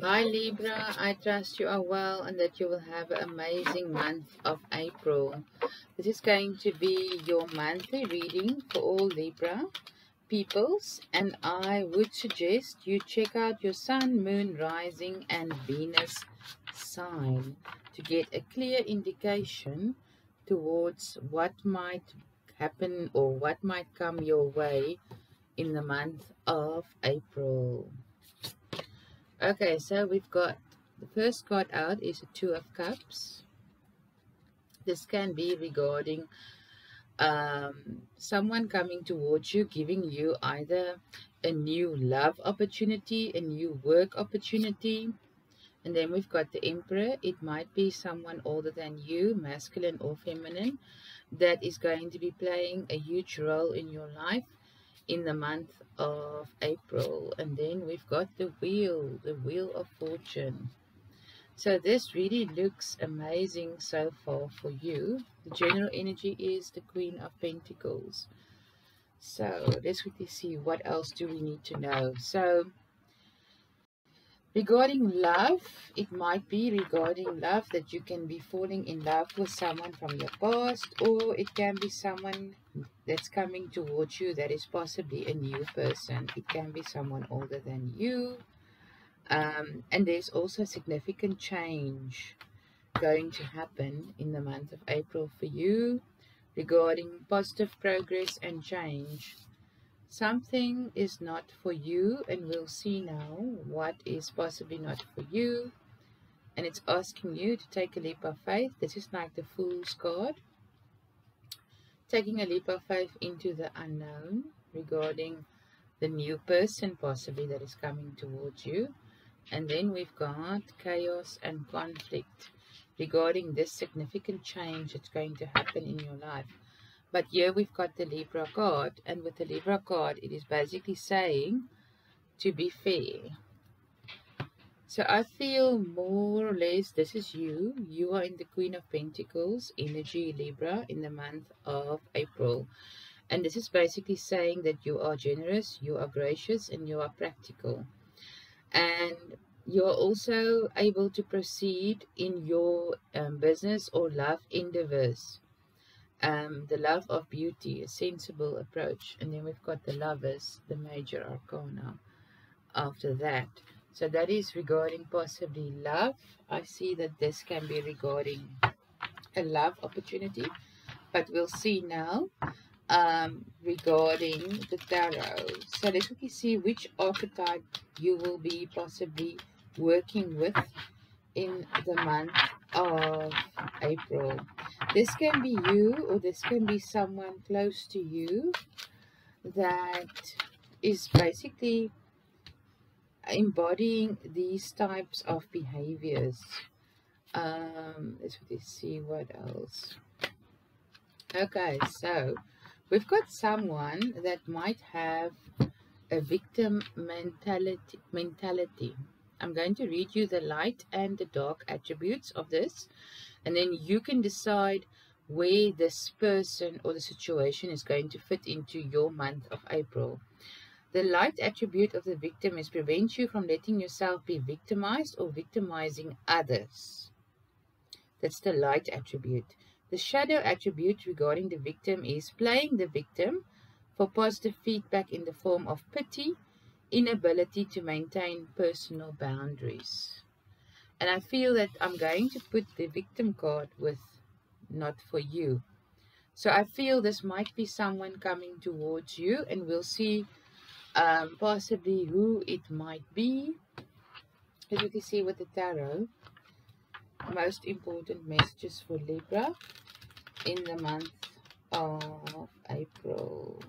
Hi Libra, I trust you are well and that you will have an amazing month of April. This is going to be your monthly reading for all Libra peoples and I would suggest you check out your Sun, Moon, Rising and Venus sign to get a clear indication towards what might happen or what might come your way in the month of April. Okay, so we've got the first card out is a Two of Cups. This can be regarding um, someone coming towards you, giving you either a new love opportunity, a new work opportunity. And then we've got the Emperor. It might be someone older than you, masculine or feminine, that is going to be playing a huge role in your life in the month of April. And then we've got the wheel, the wheel of fortune. So this really looks amazing so far for you. The general energy is the Queen of Pentacles. So let's quickly see what else do we need to know. So Regarding love, it might be regarding love that you can be falling in love with someone from your past, or it can be someone that's coming towards you that is possibly a new person. It can be someone older than you. Um, and there's also a significant change going to happen in the month of April for you regarding positive progress and change something is not for you and we'll see now what is possibly not for you and it's asking you to take a leap of faith this is like the fool's card taking a leap of faith into the unknown regarding the new person possibly that is coming towards you and then we've got chaos and conflict regarding this significant change that's going to happen in your life but here we've got the Libra card, and with the Libra card, it is basically saying to be fair. So I feel more or less this is you. You are in the Queen of Pentacles, energy Libra, in the month of April. And this is basically saying that you are generous, you are gracious, and you are practical. And you are also able to proceed in your um, business or love endeavors um, the love of beauty, a sensible approach. And then we've got the lovers, the major arcana after that. So that is regarding possibly love. I see that this can be regarding a love opportunity. But we'll see now um, regarding the tarot. So let's quickly see which archetype you will be possibly working with in the month of April. This can be you or this can be someone close to you that is basically embodying these types of behaviors. Um, let's see what else. Okay, so we've got someone that might have a victim mentality mentality I'm going to read you the light and the dark attributes of this. And then you can decide where this person or the situation is going to fit into your month of April. The light attribute of the victim is prevent you from letting yourself be victimized or victimizing others. That's the light attribute. The shadow attribute regarding the victim is playing the victim for positive feedback in the form of pity inability to maintain personal boundaries. And I feel that I'm going to put the victim card with not for you. So I feel this might be someone coming towards you and we'll see um, possibly who it might be. As you can see with the tarot, most important messages for Libra in the month of April.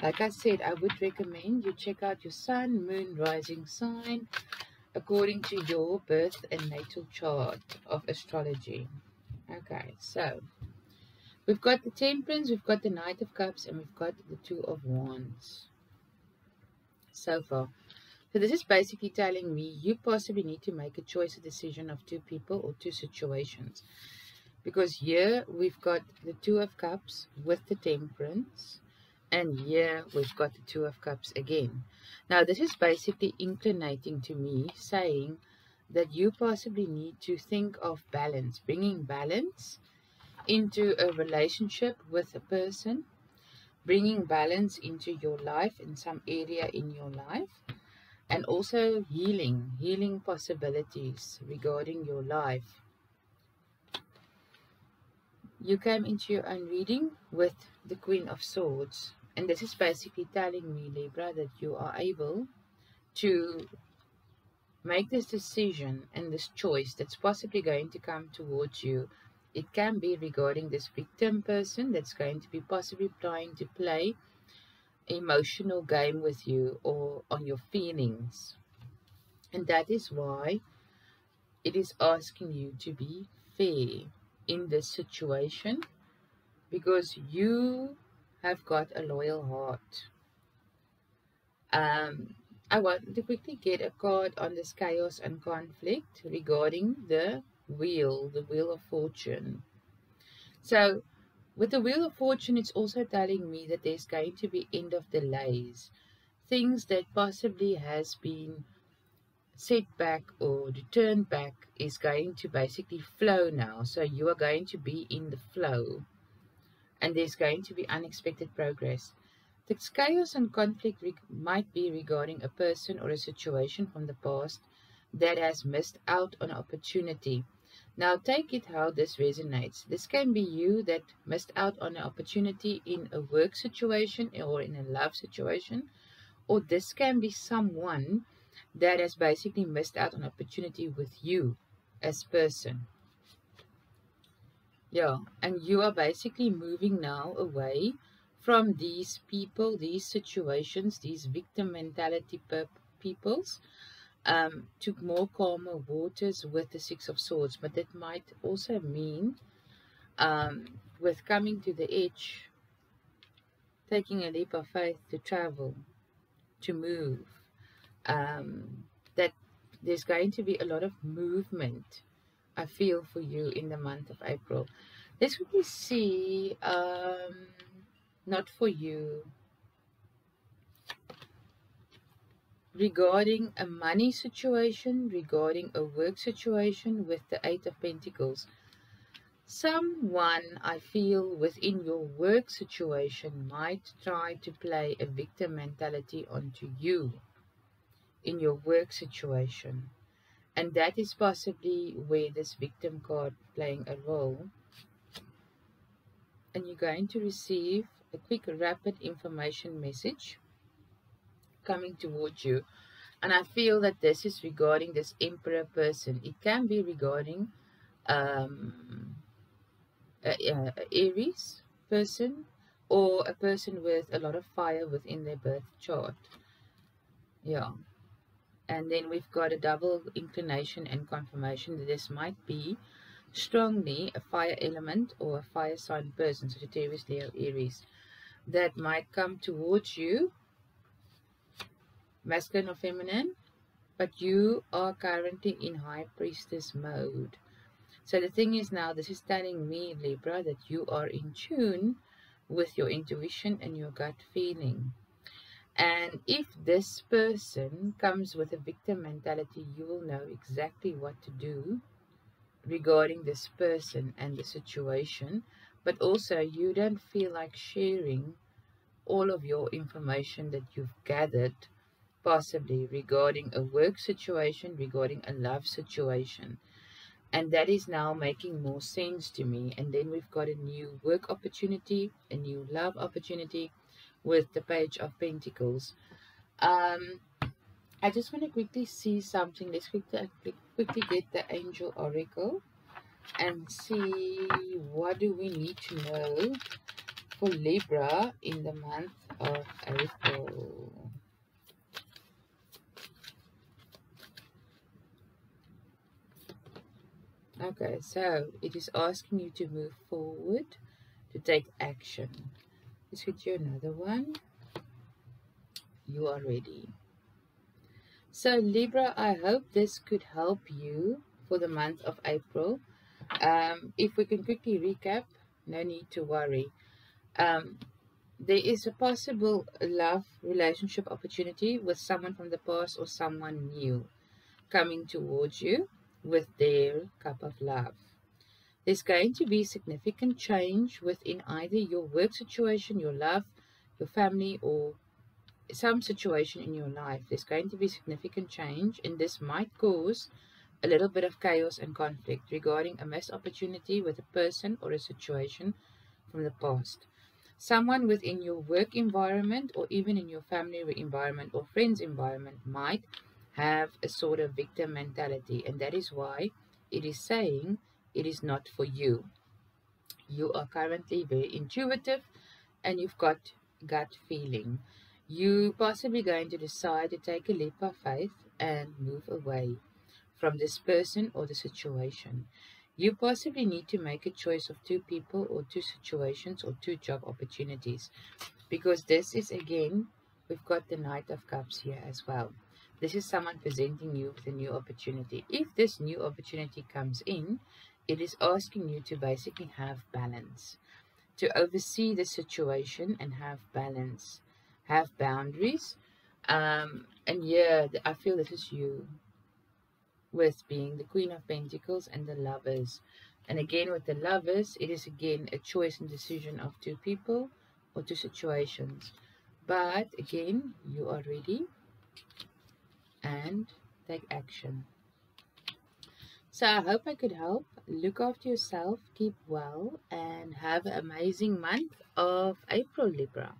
Like I said, I would recommend you check out your sun, moon, rising sign according to your birth and natal chart of astrology. Okay, so we've got the temperance, we've got the knight of cups, and we've got the two of wands so far. So this is basically telling me you possibly need to make a choice, a decision of two people or two situations. Because here we've got the two of cups with the temperance And here we've got the Two of Cups again. Now this is basically inclinating to me saying that you possibly need to think of balance, bringing balance into a relationship with a person, bringing balance into your life in some area in your life, and also healing, healing possibilities regarding your life. You came into your own reading with the Queen of Swords. And this is basically telling me, Libra, that you are able to make this decision and this choice that's possibly going to come towards you. It can be regarding this victim person that's going to be possibly trying to play emotional game with you or on your feelings. And that is why it is asking you to be fair in this situation because you have got a loyal heart. Um, I want to quickly get a card on this chaos and conflict regarding the wheel, the wheel of fortune. So, with the wheel of fortune, it's also telling me that there's going to be end of delays, things that possibly has been set back or returned back is going to basically flow now. So you are going to be in the flow and there's going to be unexpected progress. The chaos and conflict might be regarding a person or a situation from the past that has missed out on opportunity. Now take it how this resonates. This can be you that missed out on an opportunity in a work situation or in a love situation. Or this can be someone that has basically missed out on opportunity with you as person. Yeah, and you are basically moving now away from these people, these situations, these victim mentality peoples, um, to more calmer waters with the Six of Swords. But that might also mean, um, with coming to the edge, taking a leap of faith to travel, to move, um, that there's going to be a lot of movement, I feel, for you in the month of April. Let's quickly see, um, not for you, regarding a money situation, regarding a work situation with the Eight of Pentacles. Someone, I feel, within your work situation might try to play a victim mentality onto you in your work situation. And that is possibly where this victim card playing a role. And you're going to receive a quick rapid information message coming towards you. And I feel that this is regarding this emperor person. It can be regarding um, a, a Aries person or a person with a lot of fire within their birth chart. Yeah and then we've got a double inclination and confirmation that this might be strongly a fire element or a fire sign person, Sagittarius, Leo, Aries, that might come towards you, masculine or feminine, but you are currently in high priestess mode. So the thing is now, this is telling me, Libra, that you are in tune with your intuition and your gut feeling. And if this person comes with a victim mentality, you will know exactly what to do regarding this person and the situation. But also, you don't feel like sharing all of your information that you've gathered, possibly regarding a work situation, regarding a love situation. And that is now making more sense to me. And then we've got a new work opportunity, a new love opportunity with the Page of Pentacles. Um, I just want to quickly see something. Let's quickly, quickly get the Angel Oracle and see what do we need to know for Libra in the month of April. Okay, so it is asking you to move forward, to take action. Let's hit you another one. You are ready. So Libra, I hope this could help you for the month of April. Um, if we can quickly recap, no need to worry. Um, there is a possible love relationship opportunity with someone from the past or someone new coming towards you with their cup of love. There's going to be significant change within either your work situation, your love, your family, or some situation in your life. There's going to be significant change, and this might cause a little bit of chaos and conflict regarding a missed opportunity with a person or a situation from the past. Someone within your work environment or even in your family environment or friends environment might have a sort of victim mentality and that is why it is saying it is not for you. You are currently very intuitive and you've got gut feeling. You possibly going to decide to take a leap of faith and move away from this person or the situation. You possibly need to make a choice of two people or two situations or two job opportunities because this is again, we've got the Knight of Cups here as well. This is someone presenting you with a new opportunity. If this new opportunity comes in, it is asking you to basically have balance, to oversee the situation and have balance, have boundaries. Um, and yeah, I feel this is you with being the Queen of Pentacles and the Lovers. And again, with the Lovers, it is again a choice and decision of two people or two situations. But again, you are ready and take action. So I hope I could help. Look after yourself, keep well, and have an amazing month of April, Libra.